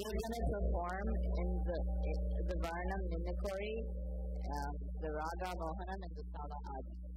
We're going to perform in the in the Varnam Ninnakori, um, the Raga Mohanam, and the Sala Adi.